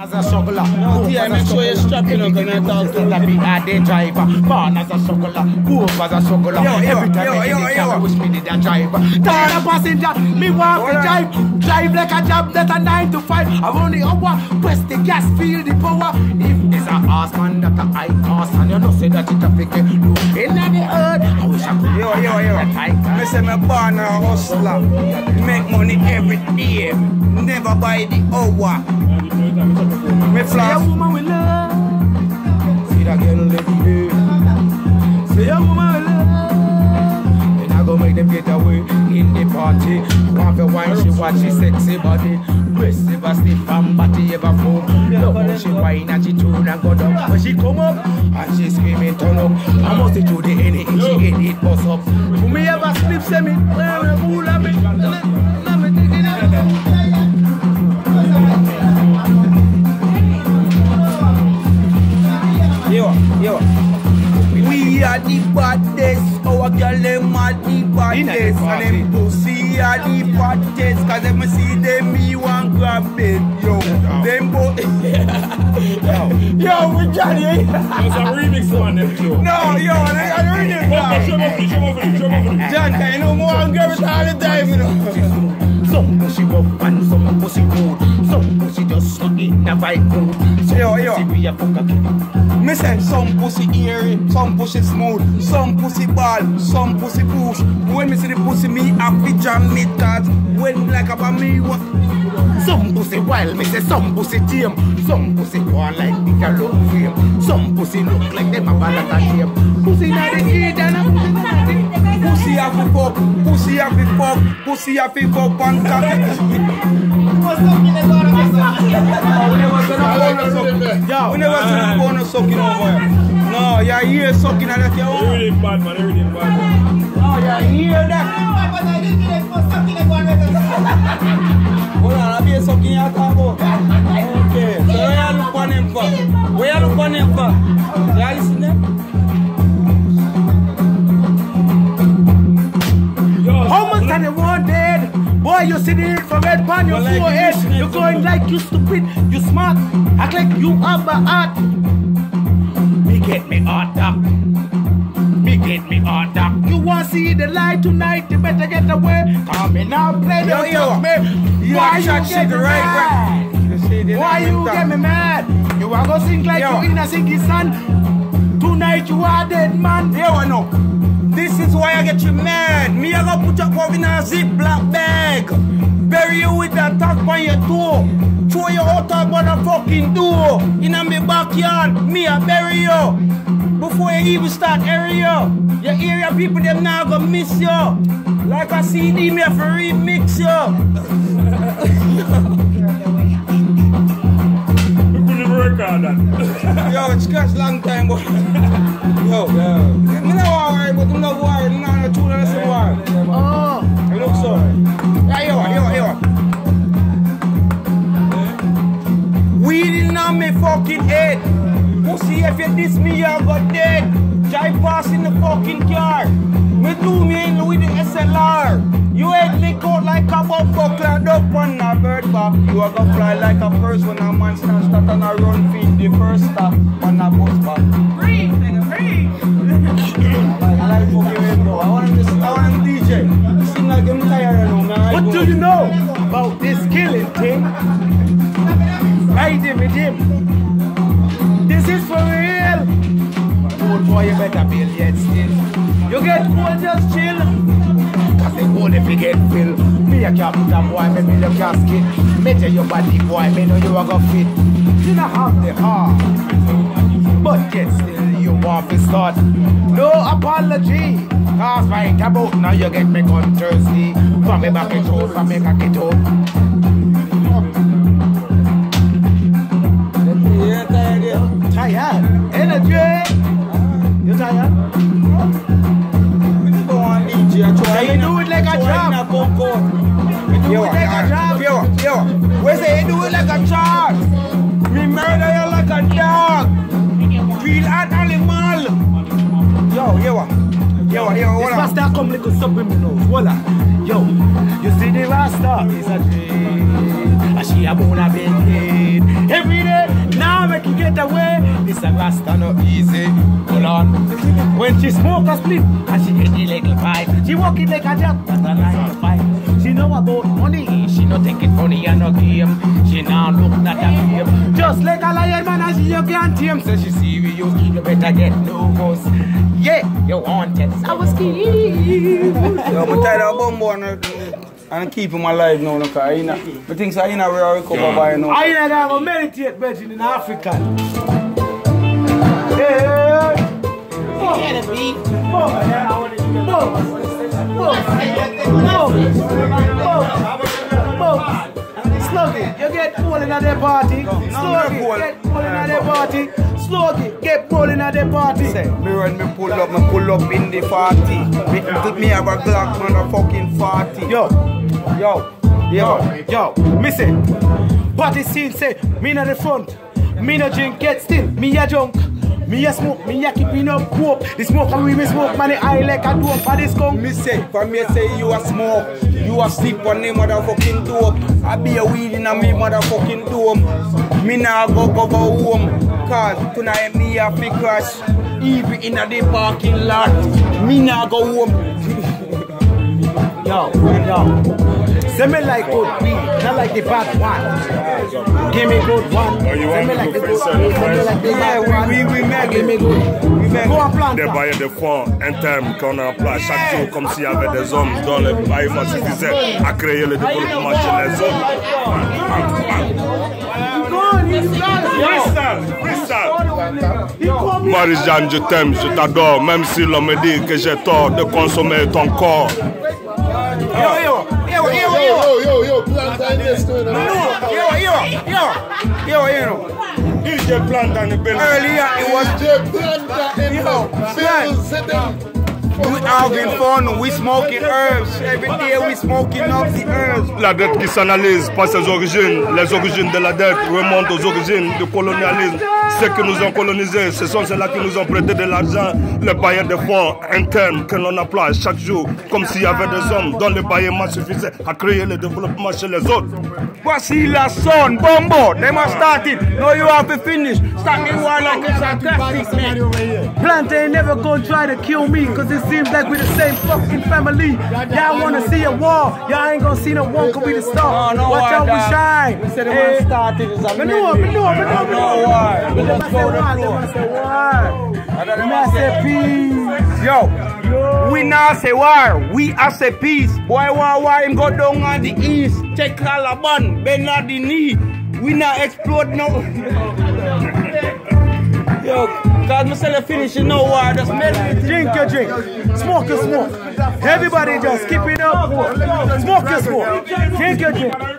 As a juggler, No, Tia, make sure you strap in up when I talk to that be a day driver. Born as a grew up as a yo, Every time yo, I yo, the yo. I wish me did a driver. Tired of passenger, me want to drive. Drive like a job that a nine to five. I run the hour, press the gas, feel the power. If it's a horse man that a high horse, and you know say that it a fake. Look in the earth, I wish I could. Yo, yo, yo. Me say me born a hustler. Make money every day. Never buy the hour. Me See a flash. woman we love. See that girl every day. See a woman we love. And I go make them get away in the party. Want to wine, she watch she sexy body. Breast ever stiff and body ever full. Love how she whine and she tune and go down. When she come up and she screaming turn up. I must do the any she get it bust up. To me ever slip say me, fool of me. Yo, yo. We are the baddest. Our girl them are the baddest. And them pussy are the baddest. Cause if me see them, me want grab it. Yo, them both. yo, we got it. There's a remix on them too. No, yo, they are really Show me, bad. show me, show me, show. John, you know more and grab it all the time, you know. Some pussy rough and some pussy cold. Some pussy just stuck in a vibe mood. Some Yo, yo. pussy we a fuck Me say some pussy airy, some pussy smooth, some pussy ball, some pussy push. When me see the pussy, me happy jam it cause when like about me what Some pussy wild, me say some pussy tame. Some pussy go like the gallows fame. Some pussy look like them a ballad and shame. Pussy na the heat and a pussy pussy have to fuck, pussy have to fuck, pussy have to fuck cock it. Yo, We never see the bonus sucking over. No, you're here sucking at that your own. Everything bad, man. Everything bad. No, you're here that. Hold on, I'll be sucking your tabo. Okay, so where you look on him for? Where you look on him for? You listen there? Yo, How much time you want dead? Boy, you see the infrared pan your like forehead. you You going like you stupid, you smart. Act like you have a heart. Me get me hot dog. Me get me hot dog. You want to see the light tonight? You better get away. Come in now, play Yo, the yo. You Why you get me right, mad? You see, they Why you get me mad? You are gonna sing like Yo. you in a singy sun. Tonight you are dead man. Here I know. This is why I get you mad. Me, I gonna put your in a zip black bag. Bury you with that tag on your toe. Throw you out of the fucking door. In a me backyard, me I bury you. Before you even start area. Your area people them now gonna miss you. Like a CD, me have to remix you. record that. Yo, it's got long time, boy. Yo, yo. Me no worry, but I'm not worried. I'm not too less worried. Oh. It looks so. Yeah, yo, yo, yo. Weed in on me fucking head. Pussy, if you diss me, you got dead. Drive past in the fucking car. Me do me with the SLR. You head lick out like a clad up on a bird back. You are gonna fly like a purse when a man stand start and a run feed the first stop on a bus back. Breathe, nigga, breathe. I like fucking rainbow. I want him to, I want him DJ. He seem like him tired now, man. What do you know about this killing thing? Riding with him. Get cold, just chill. Cause the gold if you get fill. Me a captain boy, me build your casket. Me tell your body boy, me know you a go fit. You not have the heart. But yet still you want to start. No apology. Cause right about now you get me gun thirsty. From me back it out, from me cock it up. Yeah, tired, yeah. Tired. Energy. You tired? Yeah, you do it like a job. a. You do it like a job. yo, yo. We say you do it like a job. Me murder you like a dog. Feel an animal. Yo, yo, yo, yo, hold on. Rasta come little subliminals, voila. Yo, you see the Rasta is a dream. And she a born a big kid. Every day Now nah, make you get away. This a Rasta no easy. Hold on. When she smoke a split and she get the little pipe, she walk it like a job. A nine to five. She know about money. She no take it funny and no game. She now look at a game. Just like a lion man and she you can't tame. So she see you you better get no ghost. Yeah, you want it. I was scared. Yo, I'm tired of bumbo and, and keep him alive now, no, cause you know, the things are in a where I recover by now. I ain't gonna meditate, Virgin, in Africa. Yeah. Get a beat. Sluggy, you get bowling at the party. Sluggy, ball. get bowling at the party. Sluggy, get bowling at the party. Say, me run, me pull up, me pull up in the party. Me, me have a Glock, motherfucking 40. Yo, yo, yo, yo, me say, party scene say, me na the front. Me no drink, get still, me a junk. Me a smoke, me a keeping up hope. The smoke and we me smoke, man, eye like a dope for this skunk. Me say, for me say you a smoke, you a sleep on the motherfucking dope. I be a weed in a me motherfucking dome. Me nah go go go home, cause tonight me have to crash. Even in a the parking lot, me nah go home. Yo, yo. Send me like good weed, not like the bad one. Give me good one. Oh, you Send me like the go good one. like the Yeah, bad one. we- we- we make Give me good. Go en plan. Des bailleurs de fonds internes qu'on emploie chaque jour comme s'il y avait des hommes dont le baillement suffisait à créer le développement chez les freestyle. Marie-Jeanne, je t'aime, je t'adore, même si l'on me dit que j'ai tort de consommer ton corps. Yo, yo, yo, yo, yo, yo. DJ Plant dans le building. Earlier it was DJ Planta in the building. We having fun, we smoking herbs. Every day we smoking up the herbs. La dette qui s'analyse par ses origines, les origines de la dette remontent aux origines du colonialisme. Ceux qui nous ont colonisés, ce sont ceux-là qui nous ont prêté de l'argent, les bailleurs de fonds internes que l'on emploie chaque jour, comme s'il y avait des hommes dont le baillement suffisait à créer le développement chez les autres. Wasila son, Bombo, they must start it. No, you have to finish. Start war like it's a traffic, man. Plantain never gonna try to kill me, cause it seems like we the same fucking family. Y'all wanna see a war, y'all ain't gonna see no one can be the star. No, no Watch out, we shine. We said the Eh, man started is a know. No war. We Them just go the floor. a say war. Them a say peace. Yo, we not say war, we a say peace. Boy, war, war, him go down on the east. Take Calaban, bend on the knee. We not explode no. Yo, me say the finish, you know war, just make it. Drink your drink, smoke your smoke. Everybody just keep it up. Smoke your smoke, drink your drink.